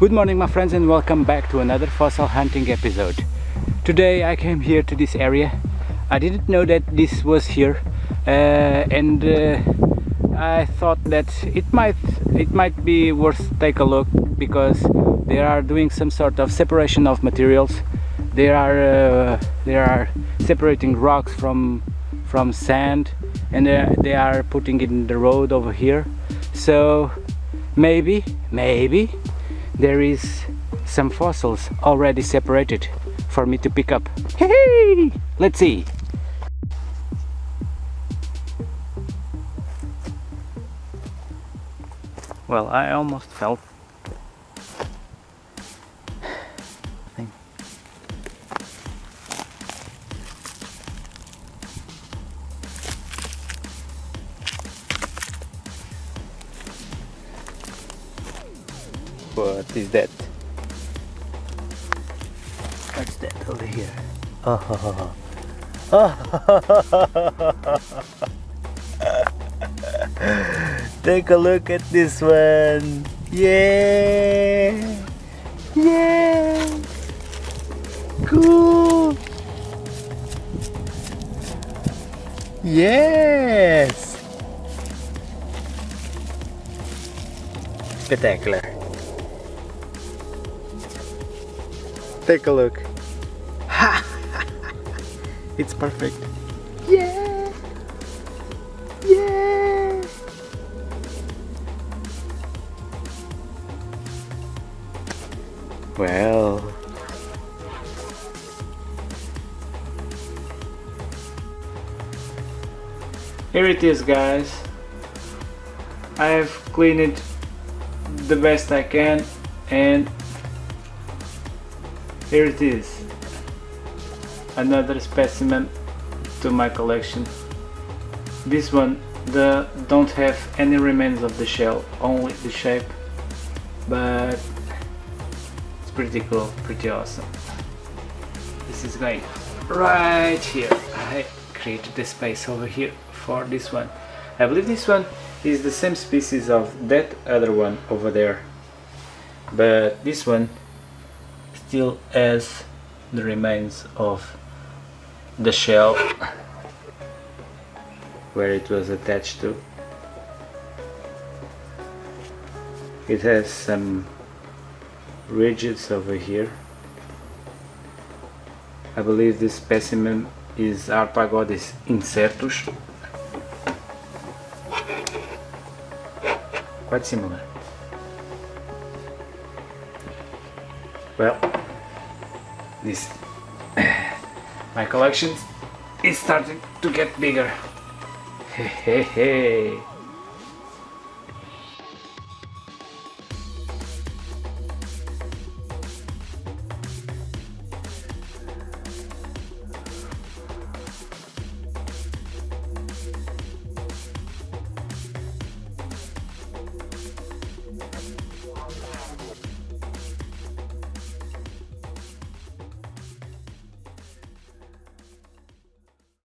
Good morning my friends and welcome back to another fossil hunting episode. Today I came here to this area. I didn't know that this was here uh, and uh, I thought that it might it might be worth take a look because they are doing some sort of separation of materials. They are uh, they are separating rocks from from sand and uh, they are putting it in the road over here. So maybe maybe there is some fossils already separated for me to pick up. Hey, let's see. Well, I almost felt What is that? What's that over here? Oh, Take a look at this one. Yeah. Yeah. Cool. Yes. Spectacular. Take a look. it's perfect. Yeah. Yeah. Well. Here it is guys. I have cleaned it the best I can and here it is. Another specimen to my collection. This one the don't have any remains of the shell only the shape but it's pretty cool pretty awesome. This is going right here. I created the space over here for this one. I believe this one is the same species of that other one over there. But this one still has the remains of the shell where it was attached to. It has some ridges over here. I believe this specimen is Harpagodes incertus. Quite similar. Well, this my collection is starting to get bigger. Hey, hey, hey.